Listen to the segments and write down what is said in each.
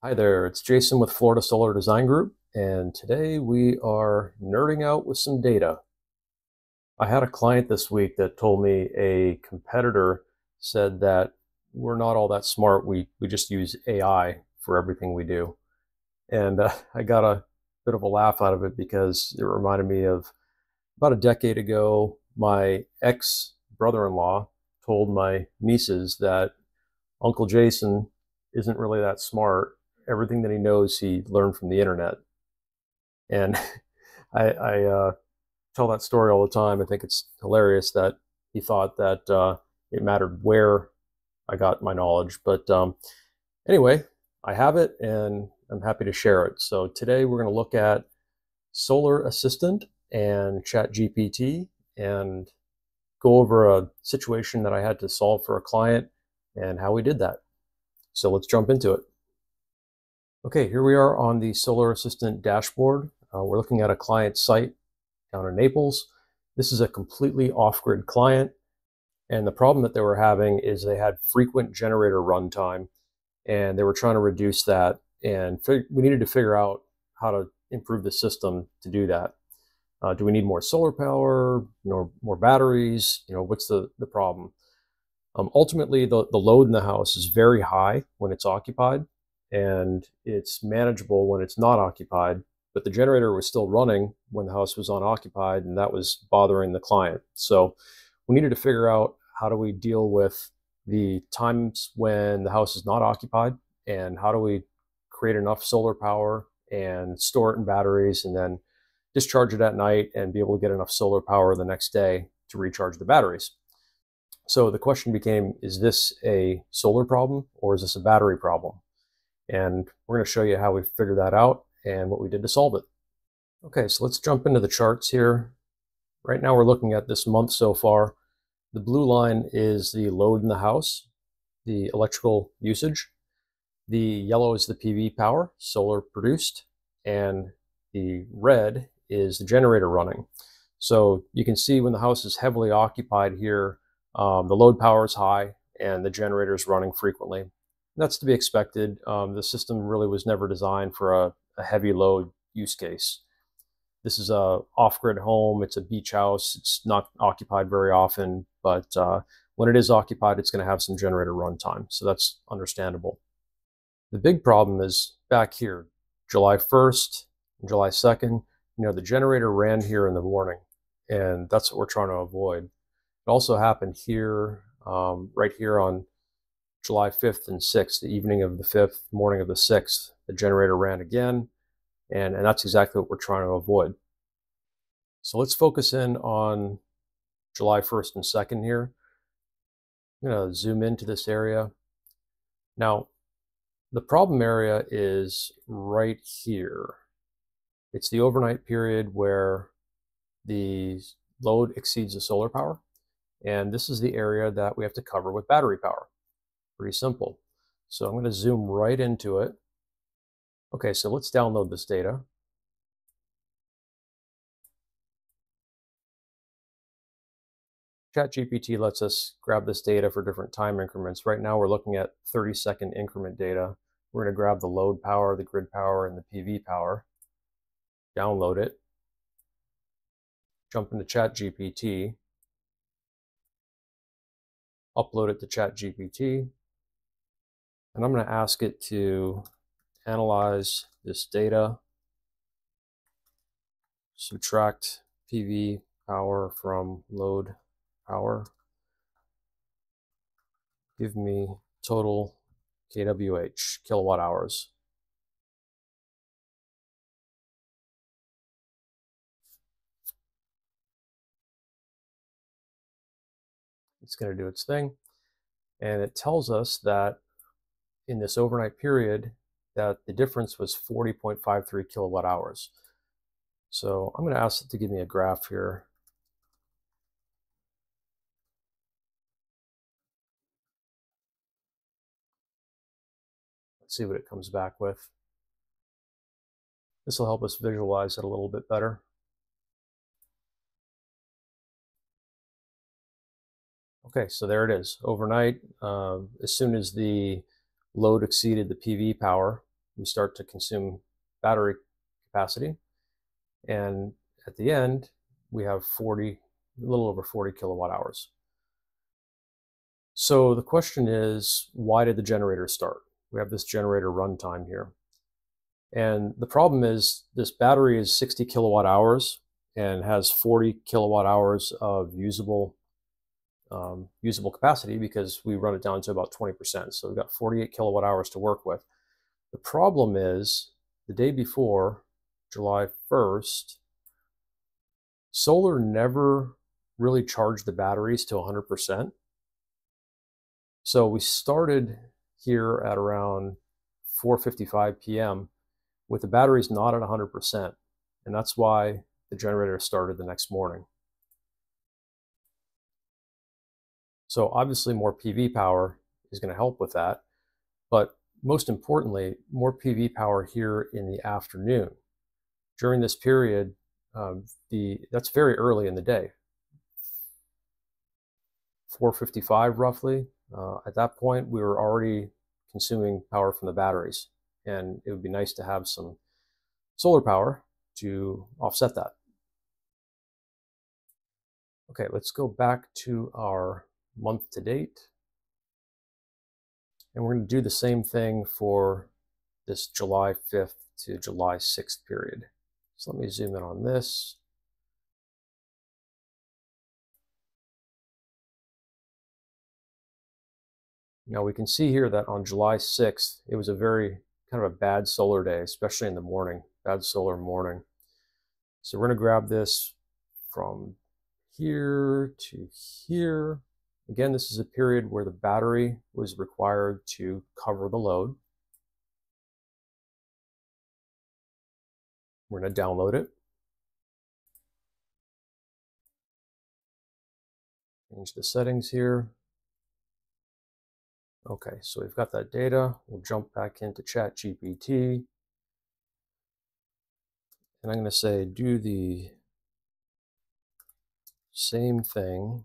Hi there, it's Jason with Florida Solar Design Group, and today we are nerding out with some data. I had a client this week that told me a competitor said that we're not all that smart, we, we just use AI for everything we do. And uh, I got a bit of a laugh out of it because it reminded me of about a decade ago, my ex brother in law told my nieces that Uncle Jason isn't really that smart everything that he knows he learned from the internet. And I, I uh, tell that story all the time. I think it's hilarious that he thought that uh, it mattered where I got my knowledge. But um, anyway, I have it and I'm happy to share it. So today we're going to look at Solar Assistant and ChatGPT and go over a situation that I had to solve for a client and how we did that. So let's jump into it. Okay, here we are on the Solar Assistant dashboard. Uh, we're looking at a client site down in Naples. This is a completely off-grid client. And the problem that they were having is they had frequent generator runtime and they were trying to reduce that. And we needed to figure out how to improve the system to do that. Uh, do we need more solar power, more, more batteries? You know, what's the, the problem? Um, ultimately, the, the load in the house is very high when it's occupied and it's manageable when it's not occupied. But the generator was still running when the house was unoccupied, and that was bothering the client. So we needed to figure out how do we deal with the times when the house is not occupied, and how do we create enough solar power and store it in batteries, and then discharge it at night and be able to get enough solar power the next day to recharge the batteries. So the question became, is this a solar problem or is this a battery problem? And we're going to show you how we figured that out and what we did to solve it. Okay, so let's jump into the charts here. Right now we're looking at this month so far. The blue line is the load in the house, the electrical usage. The yellow is the PV power, solar produced, and the red is the generator running. So you can see when the house is heavily occupied here, um, the load power is high and the generator is running frequently that's to be expected. Um, the system really was never designed for a, a heavy load use case. This is a off-grid home. It's a beach house. It's not occupied very often, but uh, when it is occupied, it's going to have some generator runtime. So that's understandable. The big problem is back here, July 1st, July 2nd. You know, the generator ran here in the morning, and that's what we're trying to avoid. It also happened here, um, right here on July 5th and 6th, the evening of the 5th, morning of the 6th, the generator ran again. And, and that's exactly what we're trying to avoid. So let's focus in on July 1st and 2nd here. I'm going to zoom into this area. Now, the problem area is right here. It's the overnight period where the load exceeds the solar power. And this is the area that we have to cover with battery power. Pretty simple. So I'm going to zoom right into it. Okay, so let's download this data. ChatGPT lets us grab this data for different time increments. Right now we're looking at 30 second increment data. We're going to grab the load power, the grid power, and the PV power, download it, jump into ChatGPT, upload it to ChatGPT, and I'm going to ask it to analyze this data, subtract PV power from load power, give me total kWh, kilowatt hours. It's going to do its thing. And it tells us that in this overnight period that the difference was 40.53 kilowatt hours. So I'm going to ask it to give me a graph here. Let's see what it comes back with. This will help us visualize it a little bit better. Okay, so there it is. Overnight, uh, as soon as the load exceeded the PV power, we start to consume battery capacity. And at the end, we have 40, a little over 40 kilowatt hours. So the question is, why did the generator start? We have this generator runtime here. And the problem is this battery is 60 kilowatt hours and has 40 kilowatt hours of usable um, usable capacity because we run it down to about 20%. So we've got 48 kilowatt hours to work with. The problem is the day before, July 1st, solar never really charged the batteries to 100%. So we started here at around 4.55 p.m. with the batteries not at 100%. And that's why the generator started the next morning. So obviously more PV power is going to help with that. But most importantly, more PV power here in the afternoon. During this period, um, the that's very early in the day. 455 roughly. Uh, at that point, we were already consuming power from the batteries, and it would be nice to have some solar power to offset that. Okay, let's go back to our month to date. And we're going to do the same thing for this July 5th to July 6th period. So let me zoom in on this. Now we can see here that on July 6th, it was a very kind of a bad solar day, especially in the morning, bad solar morning. So we're going to grab this from here to here. Again, this is a period where the battery was required to cover the load. We're going to download it. Change the settings here. Okay, so we've got that data. We'll jump back into ChatGPT. And I'm going to say do the same thing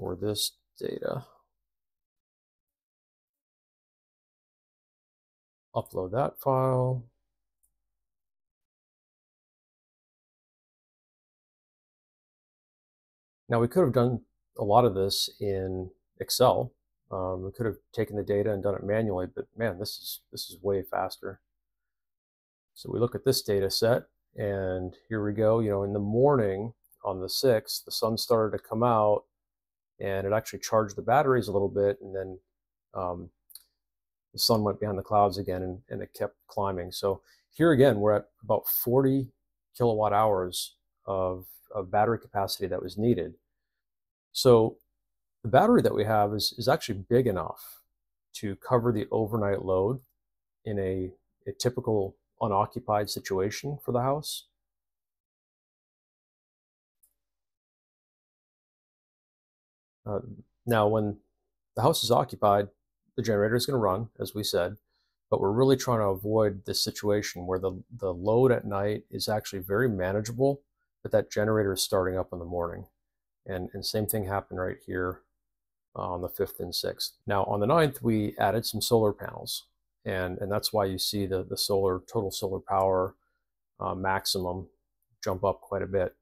for this data. Upload that file. Now we could have done a lot of this in Excel. Um, we could have taken the data and done it manually, but man, this is this is way faster. So we look at this data set, and here we go. You know, in the morning on the 6th, the sun started to come out, and it actually charged the batteries a little bit and then um, the sun went behind the clouds again and, and, it kept climbing. So here again we're at about 40 kilowatt hours of, of battery capacity that was needed. So the battery that we have is, is actually big enough to cover the overnight load in a, a typical unoccupied situation for the house Uh, now, when the house is occupied, the generator is going to run, as we said, but we're really trying to avoid this situation where the, the load at night is actually very manageable, but that generator is starting up in the morning. And, and same thing happened right here uh, on the 5th and 6th. Now, on the 9th, we added some solar panels, and, and that's why you see the, the solar total solar power uh, maximum jump up quite a bit.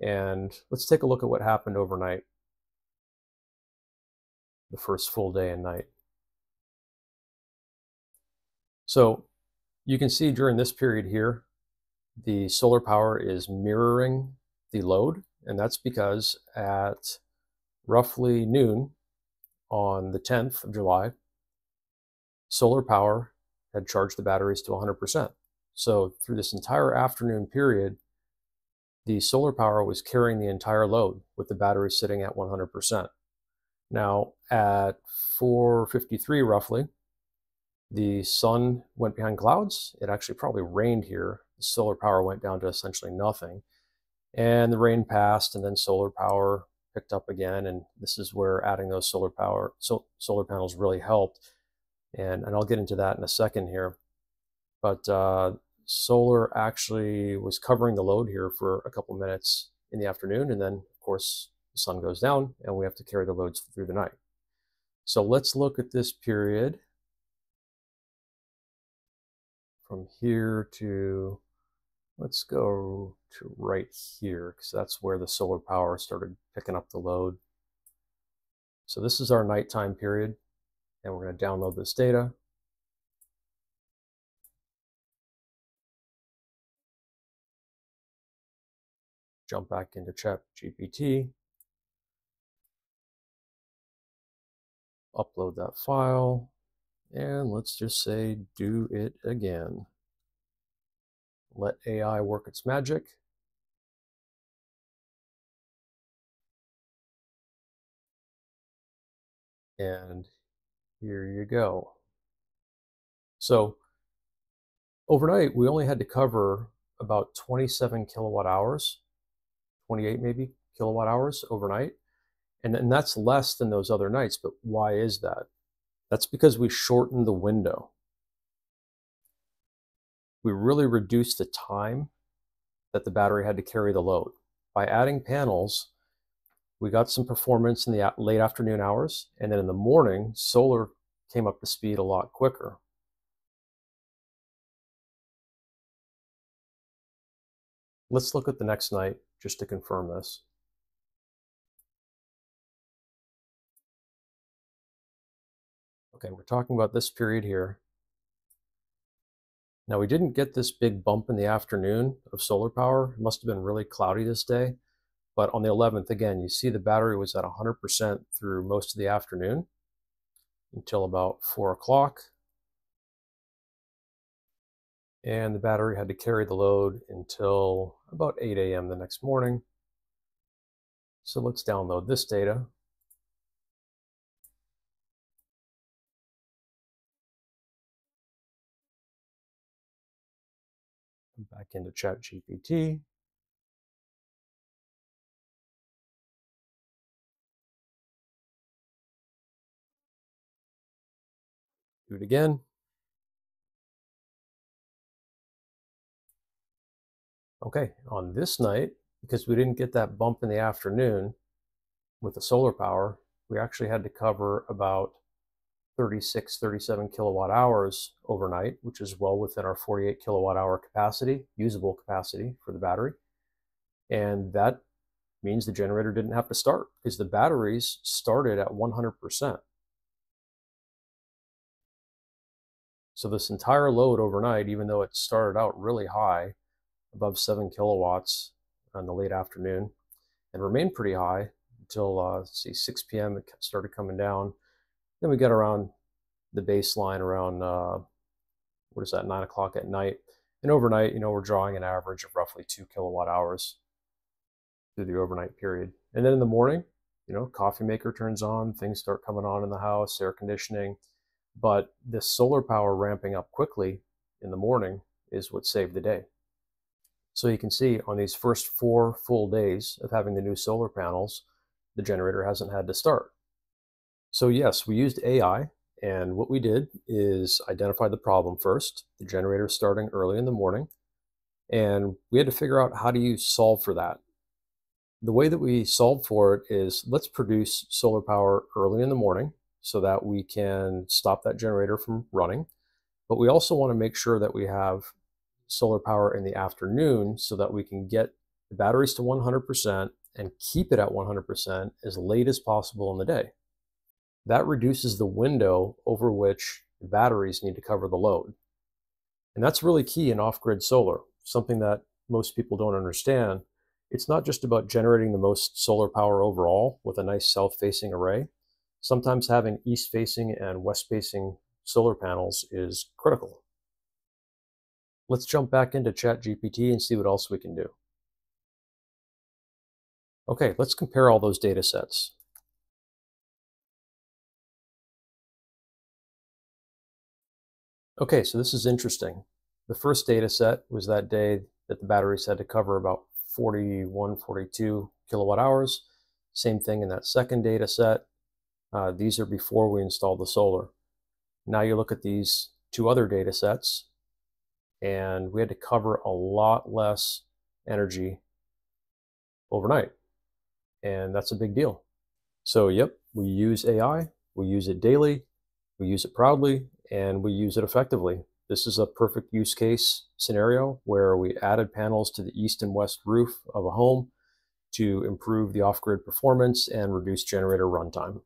And let's take a look at what happened overnight the first full day and night. So you can see during this period here, the solar power is mirroring the load, and that's because at roughly noon on the 10th of July, solar power had charged the batteries to 100%. So through this entire afternoon period, the solar power was carrying the entire load with the battery sitting at 100%. Now at 4.53 roughly, the sun went behind clouds. It actually probably rained here. The solar power went down to essentially nothing. And the rain passed and then solar power picked up again. And this is where adding those solar power, so solar panels really helped. And, and I'll get into that in a second here. But uh, solar actually was covering the load here for a couple minutes in the afternoon. And then, of course, the sun goes down and we have to carry the loads through the night. So let's look at this period from here to, let's go to right here, because that's where the solar power started picking up the load. So this is our nighttime period, and we're going to download this data. Jump back into Chat Upload that file. And let's just say, do it again. Let AI work its magic. And here you go. So overnight, we only had to cover about 27 kilowatt hours, 28 maybe kilowatt hours overnight. And, and that's less than those other nights. But why is that? That's because we shortened the window. We really reduced the time that the battery had to carry the load. By adding panels, we got some performance in the late afternoon hours, and then in the morning, solar came up to speed a lot quicker. Let's look at the next night just to confirm this. Okay, we're talking about this period here. Now we didn't get this big bump in the afternoon of solar power. It must have been really cloudy this day. But on the 11th, again, you see the battery was at 100% through most of the afternoon until about 4 o'clock. And the battery had to carry the load until about 8 a.m. the next morning. So let's download this data. Back into ChatGPT. Do it again. Okay, on this night, because we didn't get that bump in the afternoon with the solar power, we actually had to cover about 36, 37 kilowatt hours overnight, which is well within our 48 kilowatt hour capacity, usable capacity for the battery. And that means the generator didn't have to start because the batteries started at 100%. So this entire load overnight, even though it started out really high, above 7 kilowatts in the late afternoon, and remained pretty high until, uh, see, 6 p.m. it started coming down then we get around the baseline around, uh, what is that, 9 o'clock at night. And overnight, you know, we're drawing an average of roughly 2 kilowatt hours through the overnight period. And then in the morning, you know, coffee maker turns on, things start coming on in the house, air conditioning. But this solar power ramping up quickly in the morning is what saved the day. So you can see on these first four full days of having the new solar panels, the generator hasn't had to start. So yes, we used AI and what we did is identify the problem first, the generator starting early in the morning. And we had to figure out how do you solve for that. The way that we solved for it is let's produce solar power early in the morning so that we can stop that generator from running. But we also want to make sure that we have solar power in the afternoon so that we can get the batteries to 100% and keep it at 100% as late as possible in the day that reduces the window over which batteries need to cover the load. And that's really key in off-grid solar, something that most people don't understand. It's not just about generating the most solar power overall with a nice south-facing array. Sometimes having east-facing and west-facing solar panels is critical. Let's jump back into ChatGPT and see what else we can do. Okay, let's compare all those data sets. Okay, so this is interesting. The first data set was that day that the batteries had to cover about 41, 42 kilowatt hours. Same thing in that second data set. Uh, these are before we installed the solar. Now you look at these two other data sets, and we had to cover a lot less energy overnight. And that's a big deal. So, yep, we use AI, we use it daily, we use it proudly, and we use it effectively. This is a perfect use case scenario where we added panels to the east and west roof of a home to improve the off-grid performance and reduce generator runtime.